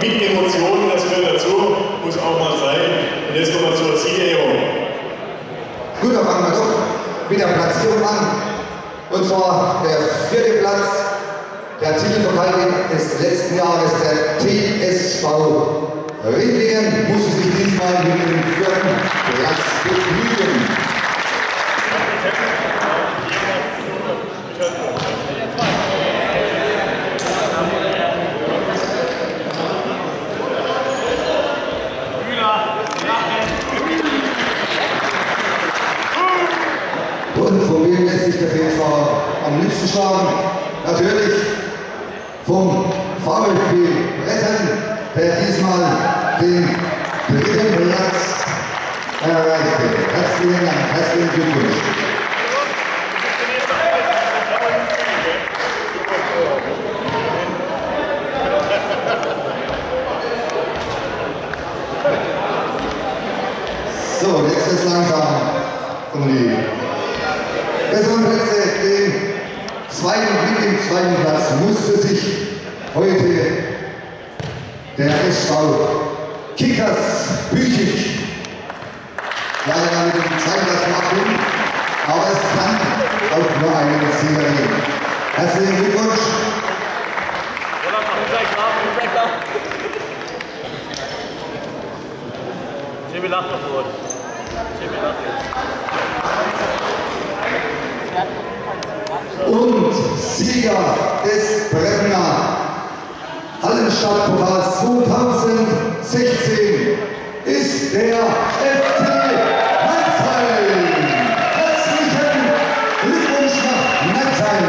Mit Emotionen, das gehört dazu, muss auch mal sein. Und jetzt kommen wir zur Siegerehrung. Gut, dann fangen wir doch mit der Platzierung an. Und zwar der vierte Platz, der Titelverteidiger des letzten Jahres, der TSV Rindlingen, musste sich diesmal mit dem vierten Platz begnügen. Und von wem lässt sich der PSV schlagen? Natürlich vom VfB Bretten, der diesmal den dritten Platz erreichte. Herzlichen Dank, herzlichen Glückwunsch. So, jetzt ist langsam um die besseren Plätze. Zweiten, mit dem zweiten Platz musste sich heute der SV Kickers Büchig leider mit dem Zeitplatz machen, aber es kann auch nur einen Sieger geben. Herzlichen Glückwunsch. Timmy lacht doch wohl. Timmy lacht jetzt. Und Sieger des Brenner Hallenstadtpokals 2016 ist der FC Netzheim. Herzlichen Glückwunsch nach Netzheim.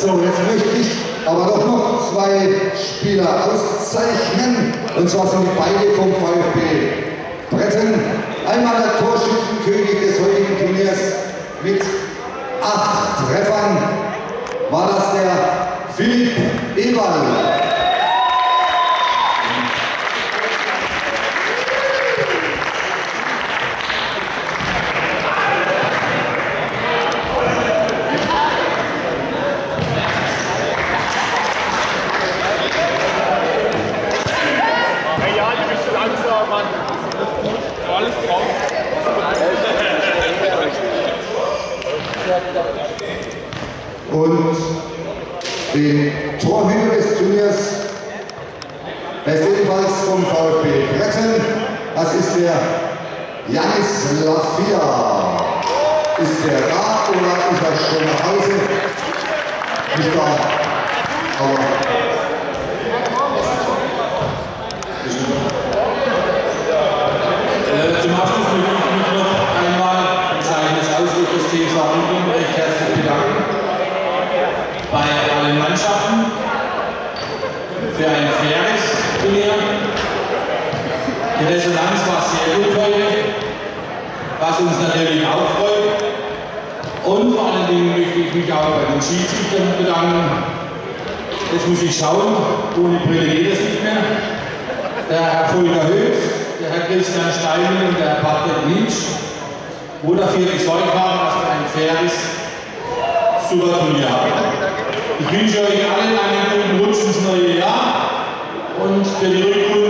So, jetzt möchte ich aber doch noch zwei Spieler auszeichnen. Und zwar sind beide vom VfB Bretten. Einmal der Torschützenkönig des heutigen Turniers mit acht Treffern war das der Und den Torhüter des Turniers, er ist ebenfalls vom VfB Bretten. Das ist der Janis Lafia. Ist der da oder ist er schon nach Hause? Nicht da. Aber Äh, Zum Abschluss möchte ich mich noch einmal im Zeichen des Ausdrucks des TSV Rundum recht herzlich bedanken bei allen Mannschaften für ein faires Turnier. Die Resonanz war sehr gut heute, was uns natürlich auch freut. Und vor allen Dingen möchte ich mich auch bei den Schiedsrichtern bedanken. Jetzt muss ich schauen, ohne Brille geht es nicht mehr. Der Herr Volker Höchst, der Herr Christian Stein und der Herr Patrick Nietzsch, wo dafür gesorgt haben, dass wir ein faires Superturnier haben. Ich wünsche euch allen einen guten Rutsch te doy